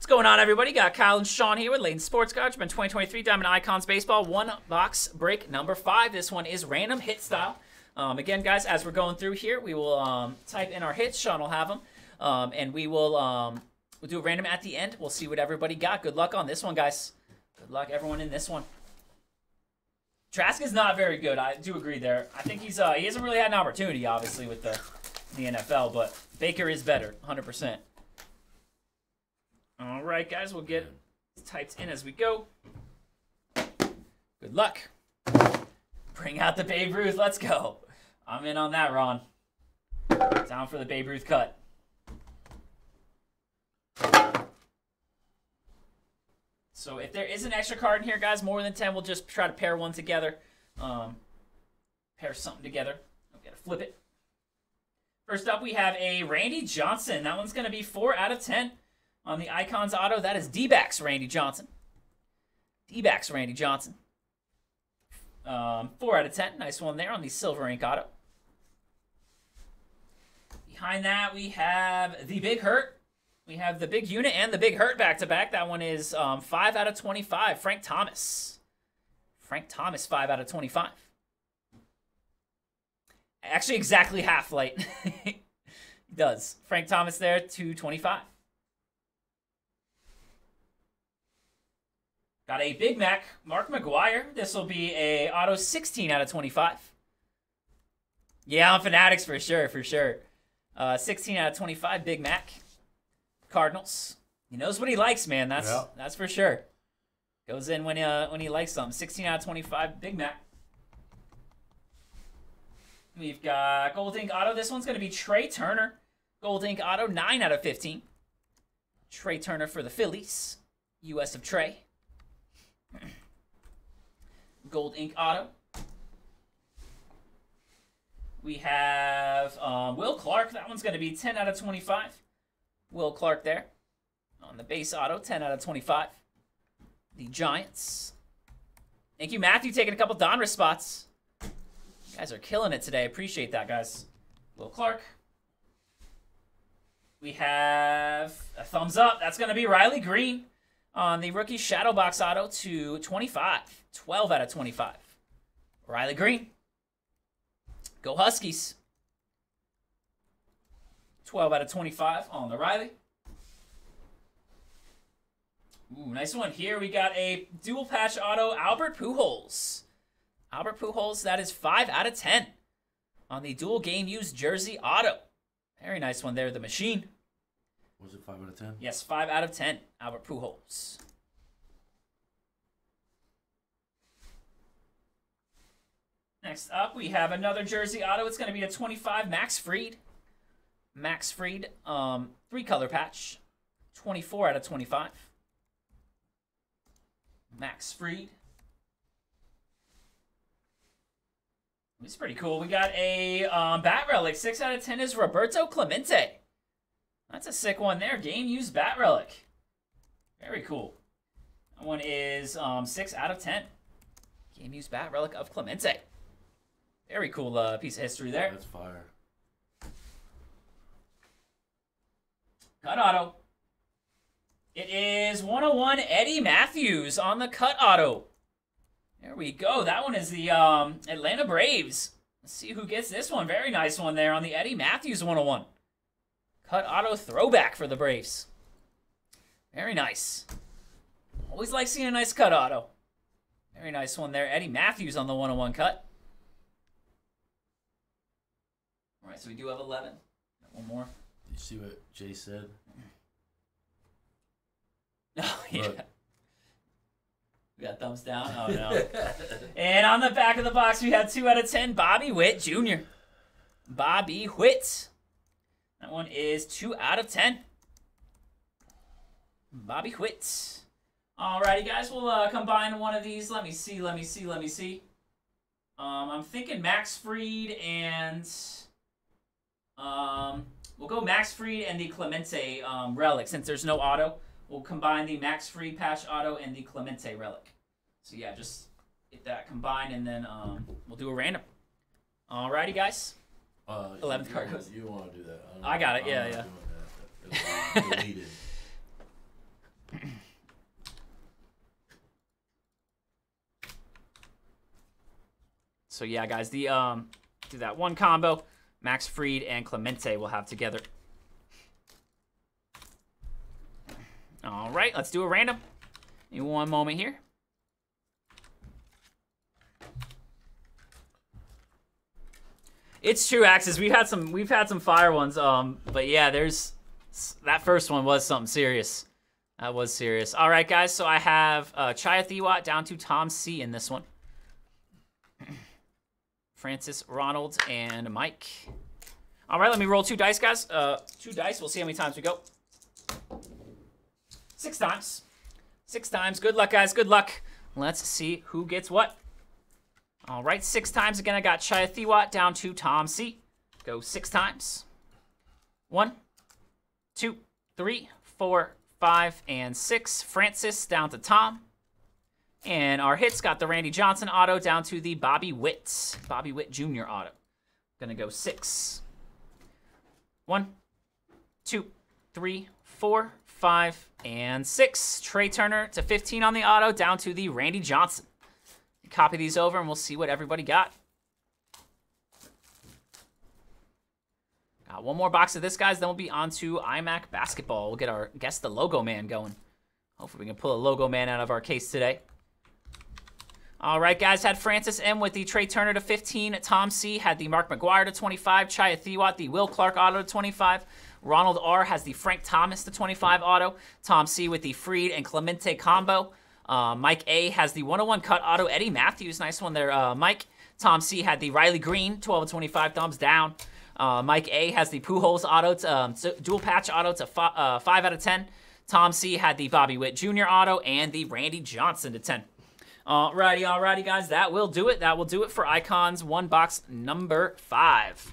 What's going on, everybody? Got Kyle and Sean here with Layton Sports Cards from 2023 Diamond Icons Baseball one box break number five. This one is random hit style. Um, again, guys, as we're going through here, we will um, type in our hits. Sean will have them, um, and we will um, we'll do a random at the end. We'll see what everybody got. Good luck on this one, guys. Good luck, everyone, in this one. Trask is not very good. I do agree there. I think he's uh, he hasn't really had an opportunity, obviously, with the the NFL, but Baker is better, 100%. All right, guys, we'll get typed in as we go. Good luck. Bring out the Babe Ruth. Let's go. I'm in on that, Ron. Down for the Babe Ruth cut. So if there is an extra card in here, guys, more than 10, we'll just try to pair one together. Um, pair something together. I'm going to flip it. First up, we have a Randy Johnson. That one's going to be 4 out of 10 on the Icons Auto. That is D-backs Randy Johnson. D-backs Randy Johnson. Um, 4 out of 10. Nice one there on the Silver Ink Auto. Behind that, we have the Big Hurt. We have the Big Unit and the Big Hurt back-to-back. That one is um, 5 out of 25. Frank Thomas. Frank Thomas, 5 out of 25. Actually, exactly half light. does. Frank Thomas there, 225. Got a Big Mac, Mark McGwire. This will be a auto 16 out of 25. Yeah, I'm Fanatics for sure, for sure. Uh, 16 out of 25, Big Mac. Cardinals. He knows what he likes, man. That's Yeah. that's for sure. Goes in when uh, when he likes something. 16 out of 25, Big Mac. We've got Gold Ink Auto. This one's going to be Trea Turner. Gold Ink Auto, 9 out of 15. Trea Turner for the Phillies. US of Trey. Gold Ink Auto. We have um, Will Clark. That one's going to be 10 out of 25. Will Clark there. On the base auto, 10 out of 25. The Giants. Thank you, Matthew, taking a couple Donruss spots. You guys are killing it today. Appreciate that, guys. Will Clark. We have a thumbs up. That's going to be Riley Greene on the rookie Shadow Box Auto to 25. 12 out of 25. Riley Greene. Go Huskies. 12 out of 25 on the Riley. Ooh, nice one here. We got a dual patch auto, Albert Pujols. Albert Pujols, that is 5 out of 10 on the dual game used jersey auto. Very nice one there, the machine. Was it five out of ten? Yes, 5 out of 10, Albert Pujols. Next up, we have another jersey auto. It's going to be a 25 Max Fried. Max Fried, um, three color patch. 24 out of 25. Max Fried. It's pretty cool. We got a um, Bat Relic. 6 out of 10 is Roberto Clemente. That's a sick one there. Game used Bat Relic. Very cool. That one is um, 6 out of 10. Game used Bat Relic of Clemente. Very cool uh, piece of history there. That's fire. Cut auto. It is 101 Eddie Mathews on the cut auto. There we go. That one is the um, Atlanta Braves. Let's see who gets this one. Very nice one there on the Eddie Mathews 101. Cut auto throwback for the Braves. Very nice. Always like seeing a nice cut auto. Very nice one there. Eddie Mathews on the 101 cut. All right, so we do have 11. Got one more. Did you see what Jay said? Oh, yeah. Look. We got thumbs down. Oh, no. and on the back of the box, we have 2 out of 10, Bobby Witt Jr. Bobby Witt. That one is 2 out of 10. Bobby Witt. Alrighty, guys, we'll uh, combine one of these. Let me see, let me see, let me see. Um, I'm thinking Max Fried and... Um, we'll go Max Fried and the Clemente um, relic since there's no auto. We'll combine the Max Fried patch auto and the Clemente relic. So yeah, just get that combined and then um, we'll do a random. Alrighty, guys. Uh, 11th you card wanna- You want to do that? don't I got it, I'm yeah, yeah. doing that. Deleted. So yeah, guys, the um do that one combo. Max Fried and Clemente will have together. All right, let's do a random. In one moment here. It's true, Axis. We've had some we've had some fire ones. Um, but yeah, there's that first one was something serious. That was serious. All right, guys. So I have uh, Chaya Thiwa down to Tom C in this one. Francis, Ronald, and Mike. All right, let me roll two dice, guys. Uh, two dice. We'll see how many times we go. Six times. Six times. Good luck, guys. Good luck. Let's see who gets what. All right, six times. Again, I got Chaya Thiwa down to Tom C. Go six times. One, two, three, four, five, and six. Francis down to Tom. And our hits got the Randy Johnson auto down to the Bobby Witt. Bobby Witt Jr. auto. Gonna go six. One, two, three, four, five, and six. Trea Turner to 15 on the auto down to the Randy Johnson. Copy these over and we'll see what everybody got. Got one more box of this, guys. Then we'll be on to iMac Basketball. We'll get our Guess the Logo Man going. Hopefully we can pull a Logo Man out of our case today. All right, guys, had Francis M with the Trea Turner to 15. Tom C had the Mark McGwire to 25. Chaya Thiwa, the Will Clark auto to 25. Ronald R has the Frank Thomas to 25 auto. Tom C with the Fried and Clemente combo. Uh, Mike A has the 101 cut auto. Eddie Mathews, nice one there, uh, Mike. Tom C had the Riley Greene, 12 of 25, thumbs down. Uh, Mike A has the Pujols auto, to, um, dual patch auto to uh, 5 out of 10. Tom C had the Bobby Witt Jr. auto and the Randy Johnson to 10. Alrighty, alrighty, guys, that will do it. That will do it for Icons one box number five.